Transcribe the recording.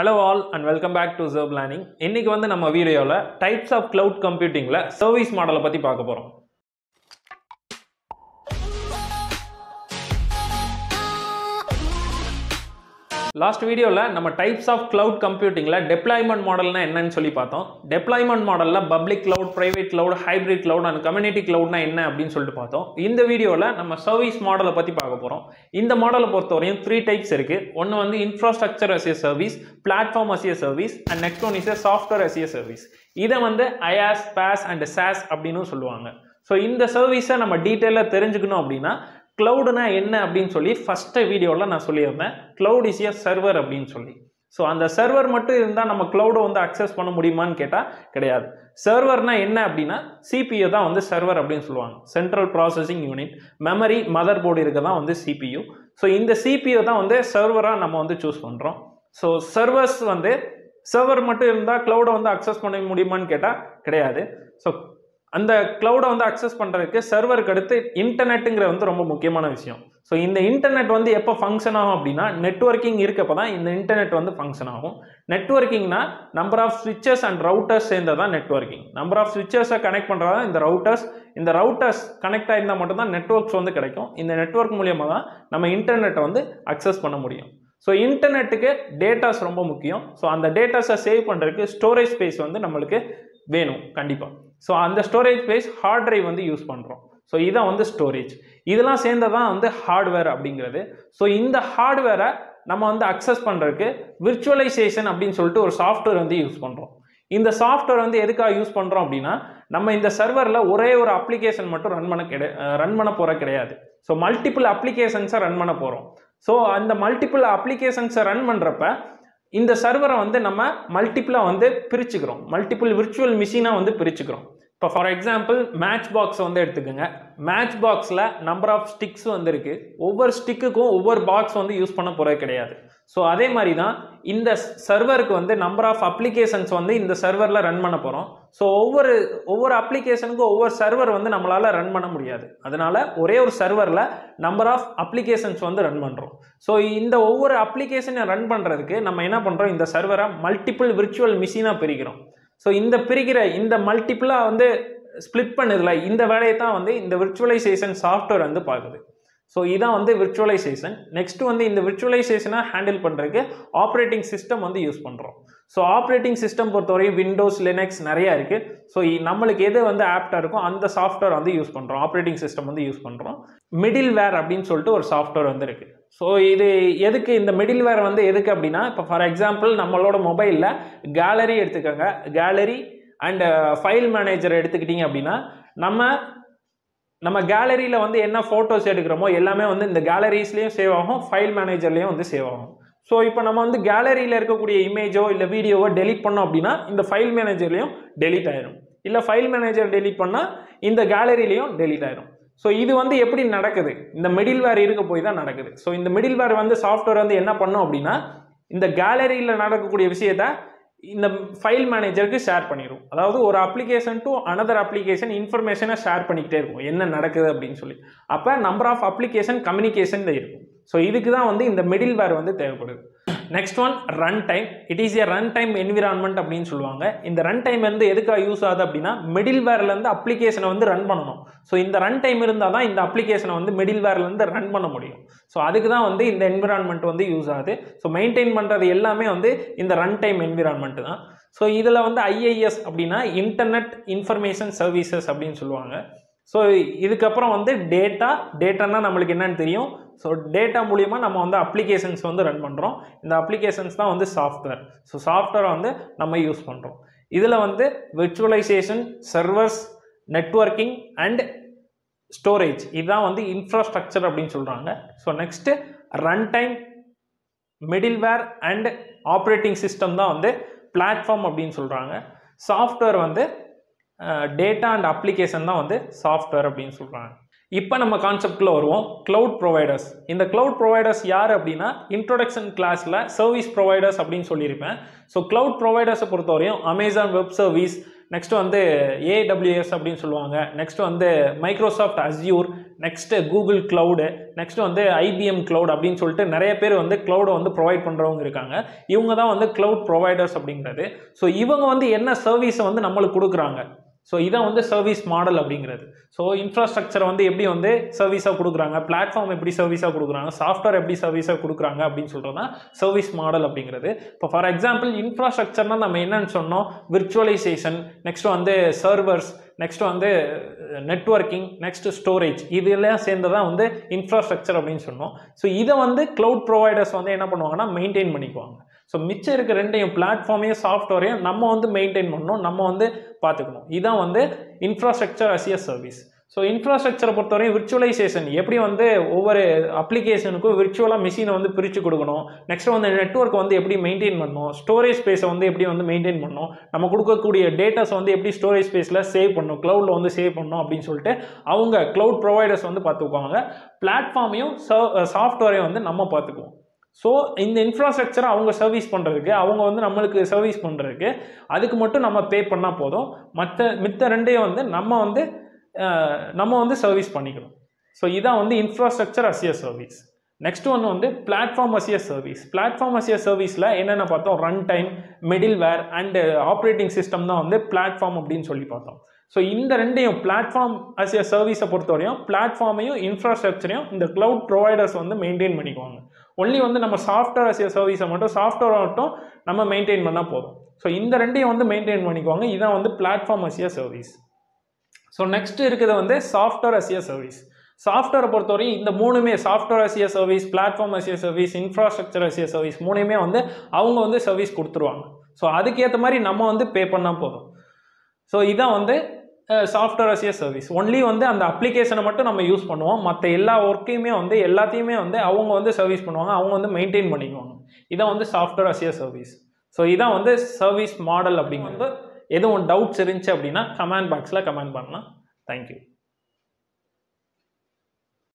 Hello all and welcome back to serve planning இன்னைக்கு வந்து நம்ம வீடியோவில் டைப்ஸ் ஆஃப் க்ளவுட் கம்ப்யூட்டிங்கில் சர்வீஸ் மாடலை பற்றி பார்க்க போகிறோம் லாஸ்ட் வீடியோவில் நம்ம டைப்ஸ் ஆஃப் கிளவுட் கம்ப்யூட்டிங்கில் டெப்ளாய்மெண்ட் மாடல்னா என்னன்னு சொல்லி பார்த்தோம். டெப்ளாய்மெண்ட் மாடலில் public cloud private cloud hybrid cloud and community கிளவுட்னா என்ன அப்படின்னு சொல்லிட்டு பார்த்தோம். இந்த வீடியோவில் நம்ம சர்வீஸ் மாடலை பற்றி பார்க்க போகிறோம் இந்த மாடலை பொறுத்தவரையும் த்ரீ டைப்ஸ் இருக்குது ஒன்று வந்து infrastructure as a service platform as a service and next one is a software as a service இதை வந்து ஐஆஸ் பேஸ் அண்ட் சாஸ் அப்படின்னு சொல்லுவாங்க. ஸோ இந்த சர்வீஸை நம்ம டீட்டெயிலாக தெரிஞ்சுக்கணும் அப்படின்னா க்ளவுடுனா என்ன அப்படின்னு சொல்லி ஃபஸ்ட்டு வீடியோவில் நான் சொல்லியிருந்தேன். க்ளவுட் இஸ் ஏ சர்வர் அப்படின்னு சொல்லி. ஸோ அந்த சர்வர் மட்டும் இருந்தால் நம்ம க்ளவுடை வந்து அக்சஸ் பண்ண முடியுமான்னு கேட்டால் கிடையாது. சர்வர்னா என்ன அப்படின்னா சிபியு தான் வந்து சர்வர் அப்படின்னு சொல்லுவாங்க. Central processing unit memory motherboard இருக்க தான் வந்து சிபியு ஸோ இந்த சிபியு தான் வந்து சர்வராக நம்ம வந்து சூஸ் பண்ணுறோம் ஸோ சர்வர்ஸ் வந்து சர்வர் மட்டும் இருந்தால் க்ளவுடை வந்து அக்சஸ் பண்ண முடியுமான்னு கேட்டால் கிடையாது. ஸோ அந்த க்ளவுடை வந்து அக்சஸ் பண்ணுறதுக்கு சர்வருக்கு அடுத்து இன்டர்நெட்டுங்கிற வந்து ரொம்ப முக்கியமான விஷயம். ஸோ இந்த இன்டர்நெட் வந்து எப்போ ஃபங்க்ஷன் ஆகும் அப்படின்னா நெட்ஒர்க்கிங் இருக்கப்போ தான் இந்த இன்டர்நெட் வந்து ஃபங்க்ஷன் ஆகும். நெட்ஒர்க்கிங்னா நம்பர் ஆஃப் ஸ்விட்சஸ் அண்ட் ரவுட்டர்ஸ் சேர்ந்தது தான் நெட்ஒர்க்கிங் நம்பர் ஆஃப் ஸ்விட்சஸை கனெக்ட் பண்ணுறதா இந்த ரவுட்டர்ஸ் இந்த ரவுட்டர்ஸ் கனெக்ட் ஆகிருந்தால் மட்டும்தான் நெட்ஒர்க்ஸ் வந்து கிடைக்கும். இந்த நெட்ஒர்க் மூலியமாக தான் நம்ம இன்டர்நெட்டை வந்து அக்சஸ் பண்ண முடியும். ஸோ இன்டர்நெட்டுக்கு டேட்டாஸ் ரொம்ப முக்கியம். ஸோ அந்த டேட்டாஸை சேவ் பண்ணுறதுக்கு ஸ்டோரேஜ் ஸ்பேஸ் வந்து நம்மளுக்கு வேணும் கண்டிப்பாக ஸோ அந்த ஸ்டோரேஜ் ஸ்பேஸ் ஹார்ட் ட்ரைவ் வந்து யூஸ் பண்ணுறோம் ஸோ இதான் வந்து ஸ்டோரேஜ் இதெல்லாம் சேர்ந்து தான் வந்து ஹார்ட்வேர் அப்படிங்கிறது. ஸோ இந்த ஹார்ட்வேரை நம்ம வந்து அக்சஸ் பண்ணுறதுக்கு விர்ச்சுவலைசேஷன் அப்படின்னு சொல்லிட்டு ஒரு சாஃப்ட்வேர் வந்து யூஸ் பண்ணுறோம் இந்த சாஃப்ட்வேர் வந்து எதுக்காக யூஸ் பண்ணுறோம் அப்படின்னா நம்ம இந்த சர்வரில் ஒரே ஒரு அப்ளிகேஷன் மட்டும் ரன் பண்ண கிடை ரன் பண்ண போகிற கிடையாது. ஸோ மல்டிபிள் அப்ளிகேஷன்ஸை ரன் பண்ண போகிறோம் ஸோ அந்த மல்டிபிள் அப்ளிகேஷன்ஸை ரன் பண்ணுறப்ப இந்த சர்வரை வந்து நம்ம மல்டிப்புளாக வந்து பிரிச்சுக்கிறோம். மல்டிபிள் விர்ச்சுவல் மிஷினாக வந்து பிரிச்சுக்கிறோம். இப்போ ஃபார் எக்ஸாம்பிள் மேட்ச் பாக்ஸ் வந்து எடுத்துக்கோங்க. மேட்ச் பாக்ஸில் நம்பர் ஆஃப் ஸ்டிக்ஸ் வந்து இருக்குது ஒவ்வொரு ஸ்டிக்குக்கும் ஒவ்வொரு பாக்ஸ் வந்து யூஸ் பண்ண போகிறது கிடையாது. ஸோ அதே மாதிரி தான் இந்த சர்வருக்கு வந்து நம்பர் ஆஃப் அப்ளிகேஷன்ஸ் வந்து இந்த சர்வரில் ரன் பண்ண போகிறோம் ஸோ ஒவ்வொரு ஒவ்வொரு அப்ளிகேஷனுக்கும் ஒவ்வொரு சர்வர் வந்து நம்மளால் ரன் பண்ண முடியாது. அதனால் ஒரே ஒரு சர்வரில் நம்பர் ஆஃப் அப்ளிகேஷன்ஸ் வந்து ரன் பண்ணுறோம் ஸோ இந்த ஒவ்வொரு அப்ளிகேஷனை ரன் பண்ணுறதுக்கு நம்ம என்ன பண்ணுறோம் இந்த சர்வரை மல்டிபிள் விர்ச்சுவல் மிஷினாக பிரிக்கிறோம். ஸோ இந்த பிரிக்கிற இந்த மல்டிப்புளாக வந்து ஸ்ப்ளிட் பண்ணுதுல இந்த வேலையை தான் வந்து இந்த விர்ச்சுவலைசேஷன் சாஃப்ட்வேர் வந்து பார்க்குது. ஸோ இதான் வந்து விர்ச்சுவலைசேஷன் நெக்ஸ்ட் வந்து இந்த விர்ச்சுவலைசேஷனை ஹேண்டில் பண்ணுறதுக்கு ஆப்ரேட்டிங் சிஸ்டம் வந்து யூஸ் பண்ணுறோம் ஸோ ஆப்ரேட்டிங் சிஸ்டம் பொறுத்தவரையும் விண்டோஸ் லினக்ஸ் நிறையா இருக்குது ஸோ நம்மளுக்கு எது வந்து ஆப்டாக இருக்கோ அந்த சாஃப்ட்வேர் வந்து யூஸ் பண்ணுறோம் ஆப்ரேட்டிங் சிஸ்டம் வந்து யூஸ் பண்ணுறோம் மிடில் வேர் அப்படின்னு சொல்லிட்டு ஒரு சாஃப்ட்வேர் வந்து இருக்குது ஸோ இது எதுக்கு இந்த மிடில் வேர் வந்து எதுக்கு அப்படின்னா இப்போ ஃபார் எக்ஸாம்பிள் நம்மளோட மொபைலில் கேலரி எடுத்துக்கோங்க. கேலரி அண்ட் ஃபைல் மேனேஜர் எடுத்துக்கிட்டிங்க அப்படின்னா நம்ம நம்ம கேலரியில் வந்து என்ன ஃபோட்டோஸ் எடுக்கிறோமோ எல்லாமே வந்து இந்த கேலரிஸ்லேயும் சேவ் ஆகும் ஃபைல் மேனேஜர்லேயும் வந்து சேவ் ஆகும். ஸோ இப்போ நம்ம வந்து கேலரியில் இருக்கக்கூடிய இமேஜோ இல்லை வீடியோவோ டெலிட் பண்ணோம் அப்படின்னா இந்த ஃபைல் மேனேஜர்லேயும் டெலிட் ஆயிரும். இல்லை ஃபைல் மேனேஜர் டெலிட் பண்ணால் இந்த கேலரிலையும் டெலிட் ஆயிரும். ஸோ இது வந்து எப்படி நடக்குது? இந்த மிடில் வேர் இருக்க போய் தான் நடக்குது. ஸோ இந்த மிடில் வேர் வந்து சாஃப்ட்வேர் வந்து என்ன பண்ணும் அப்படின்னா இந்த கேலரியில் நடக்கக்கூடிய விஷயத்த இந்த ஃபைல் மேனேஜருக்கு ஷேர் பண்ணிடும் அதாவது ஒரு அப்ளிகேஷன் டு அனதர் அப்ளிகேஷன் இன்ஃபர்மேஷனை ஷேர் பண்ணிக்கிட்டே இருக்கும். என்ன நடக்குது அப்படின்னு சொல்லி. அப்போ நம்பர் ஆஃப் அப்ளிகேஷன் கம்யூனிகேஷன் இருக்கும். ஸோ இதுக்கு தான் வந்து இந்த மிடில் வேர் வந்து தேவைப்படுது. Next one run time it is a run time environment அப்படின்னு சொல்லுவாங்க. இந்த ரன் டைம் வந்து எதுக்காக யூஸ் ஆகுது அப்படின்னா மிடில் வேர்லேருந்து அப்ளிகேஷனை வந்து ரன் பண்ணணும். ஸோ இந்த ரன் டைம் இருந்தால் தான் இந்த அப்ளிகேஷனை வந்து மிடில் வேர்லேருந்து ரன் பண்ண முடியும். ஸோ அதுக்கு தான் வந்து இந்த என்விரான்மெண்ட் வந்து யூஸ் ஆகுது. ஸோ மெயின்டைன் பண்ணுறது எல்லாமே வந்து இந்த ரன் டைம் என்விரான்மெண்ட் தான். ஸோ இதில் வந்து ஐஐஎஸ் அப்படின்னா இன்டர்நெட் இன்ஃபர்மேஷன் சர்வீசஸ் அப்படின்னு சொல்லுவாங்க. ஸோ இதுக்கப்புறம் வந்து டேட்டா டேட்டானா நம்மளுக்கு என்னன்னு தெரியும்? ஸோ டேட்டா மூலிமா நம்ம வந்து அப்ளிகேஷன்ஸ் வந்து ரன் பண்ணுறோம் இந்த அப்ளிகேஷன்ஸ் தான் வந்து சாஃப்ட்வேர் ஸோ சாஃப்ட்வேரை வந்து நம்ம யூஸ் பண்ணுறோம் இதில் வந்து virtualization servers networking and storage இதுதான் வந்து இன்ஃப்ராஸ்ட்ரக்சர் அப்படின்னு சொல்கிறாங்க so next run time middleware and operating system தான் வந்து பிளாட்ஃபார்ம் அப்படின்னு சொல்கிறாங்க சாஃப்ட்வேர் வந்து டேட்டா அண்ட் அப்ளிகேஷன் தான் வந்து சாஃப்ட்வேர் அப்படின்னு சொல்கிறாங்க இப்போ நம்ம கான்செப்டில் வருவோம் க்ளவுட் ப்ரொவைடர்ஸ் இந்த க்ளவுட் ப்ரொவைடர்ஸ் யார் அப்படின்னா இன்ட்ரொடக்ஷன் கிளாஸில் சர்வீஸ் ப்ரொவைடர்ஸ் அப்படின்னு சொல்லியிருப்பேன். ஸோ க்ளவுட் ப்ரொவைடர்ஸை பொறுத்தவரையும் அமேசான் வெப் சர்வீஸ் நெக்ஸ்ட் வந்து ஏடபிள்யூஎஸ் அப்படின்னு சொல்லுவாங்க. நெக்ஸ்ட் வந்து Microsoft Azure next Google cloud next வந்து ஐபிஎம் க்ளவுட் அப்படின்னு சொல்லிட்டு நிறைய பேர் வந்து க்ளவுடை வந்து ப்ரொவைட் பண்ணுறவங்க இருக்காங்க. இவங்க தான் வந்து க்ளவுட் ப்ரொவைடர்ஸ் அப்படிங்கிறது. ஸோ இவங்க வந்து என்ன சர்வீஸை வந்து நம்மளுக்கு கொடுக்குறாங்க? ஸோ இதான் வந்து சர்வீஸ் மாடல் அப்படிங்கிறது. ஸோ இன்ஃப்ராஸ்ட்ரக்சர் வந்து எப்படி வந்து சர்வீஸாக கொடுக்குறாங்க? பிளாட்ஃபார்ம் எப்படி சர்வீஸாக கொடுக்குறாங்க? சாஃப்ட்வேர் எப்படி சர்வீஸாக கொடுக்குறாங்க அப்படின்னு சொல்கிறது தான் சர்வீஸ் மாடல் அப்படிங்கிறது. இப்போ ஃபார் எக்ஸாம்பிள் இன்ஃப்ராஸ்ட்ரக்சர்னால் நம்ம என்னன்னு சொன்னோம்? விர்ச்சுவலைசேஷன் நெக்ஸ்ட் வந்து சர்வர்ஸ் நெக்ஸ்ட் வந்து நெட்ஒர்க்கிங் நெக்ஸ்ட் ஸ்டோரேஜ் இதெல்லாம் சேர்ந்து தான் வந்து இன்ஃப்ராஸ்ட்ரக்சர் அப்படின்னு சொன்னோம். ஸோ இதை வந்து க்ளவுட் ப்ரொவைடர்ஸ் வந்து என்ன பண்ணுவாங்கன்னா மெயின்டைன் பண்ணிக்குவாங்க. ஸோ மிச்சம் இருக்க ரெண்டையும் பிளாட்ஃபார்மையும் சாஃப்ட்வேரையும் நம்ம வந்து மெயின்டைன் பண்ணணும் நம்ம வந்து பார்த்துக்கணும். இதுதான் வந்து infrastructure as a service so இன்ஃப்ராஸ்ட்ரக்சரை பொறுத்தவரையும் விர்ச்சுவலைசேஷன் எப்படி வந்து ஒவ்வொரு அப்ளிகேஷனுக்கும் விர்ச்சுவலாக மிஷினை வந்து பிரித்து கொடுக்கணும்? நெக்ஸ்ட் வந்து நெட்ஒர்க் வந்து எப்படி மெயின்டைன் பண்ணணும்? ஸ்டோரேஜ் ஸ்பேஸை வந்து எப்படி வந்து மெயின்டைன் பண்ணணும்? நம்ம கொடுக்கக்கூடிய டேட்டாஸ் வந்து எப்படி ஸ்டோரேஜ் ஸ்பேஸில் சேவ் பண்ணணும்? க்ளவுடில் வந்து சேவ் பண்ணணும் அப்படின்னு சொல்லிட்டு அவங்க க்ளவுட் ப்ரொவைடர்ஸ் வந்து பார்த்துக்குவாங்க. பிளாட்ஃபார்மையும் சாஃப்ட்வேரையும் வந்து நம்ம பார்த்துக்குவோம். ஸோ இந்த இன்ஃப்ராஸ்ட்ரக்சரை அவங்க சர்வீஸ் பண்ணுறதுக்கு அவங்க வந்து நம்மளுக்கு சர்வீஸ் பண்ணுறதுக்கு அதுக்கு மட்டும் நம்ம பே பண்ணால் போதும். மற்ற மித்த ரெண்டையும் வந்து நம்ம வந்து நம்ம வந்து சர்வீஸ் பண்ணிக்கணும் ஸோ இதான் வந்து இன்ஃப்ராஸ்ட்ரக்சர் அசிய சர்வீஸ் நெக்ஸ்ட் ஒன்று வந்து platform as a service platform as a சர்வீஸில் என்னென்ன பார்த்தோம்? Run time middleware and operating system தான் வந்து பிளாட்ஃபார்ம் அப்படின்னு சொல்லி பார்த்தோம். ஸோ இந்த ரெண்டையும் பிளாட்ஃபார்ம் அஸ் எ சர்வீஸை பொறுத்தவரையும் பிளாட்ஃபார்மையும் இன்ஃப்ராஸ்ட்ரக்சரையும் இந்த க்ளவுட் ப்ரொவைடர்ஸ் வந்து மெயின்டைன் பண்ணிக்குவாங்க. ஒன்லி வந்து நம்ம சாஃப்ட்வேர் அஸ் சர்வீஸை மட்டும் சாஃப்ட்வேர் மட்டும் நம்ம மெயின்டைன் பண்ணால் போதும். ஸோ இந்த ரெண்டையும் வந்து மெயின்டைன் பண்ணிக்குவாங்க. இதான் வந்து platform as service so next இருக்கிறது வந்து சாஃப்ட்வேர் அஸ் சர்வீஸ் சாஃப்ட்வேரை பொறுத்தவரையும் இந்த மூணுமே software as a service platform as a service infrastructure as a service மூணுமே வந்து அவங்க வந்து சர்வீஸ் கொடுத்துருவாங்க. ஸோ அதுக்கேற்ற மாதிரி நம்ம வந்து பே பண்ணால் போதும். ஸோ இதான் வந்து software as a service only வந்து அந்த அப்ளிகேஷனை மட்டும் நம்ம யூஸ் பண்ணுவோம். மற்ற எல்லா ஒர்க்கையுமே வந்து எல்லாத்தையுமே வந்து அவங்க வந்து சர்வீஸ் பண்ணுவாங்க. அவங்க வந்து மெயின்டைன் பண்ணிக்குவாங்க. இதான் வந்து software as a service so இதான் வந்து சர்வீஸ் மாடல் அப்படிங்கிறது எதுவும் டவுட்ஸ் இருந்துச்சு அப்படின்னா கமெண்ட் பாக்ஸில் கமெண்ட் பண்ணலாம். தேங்க்யூ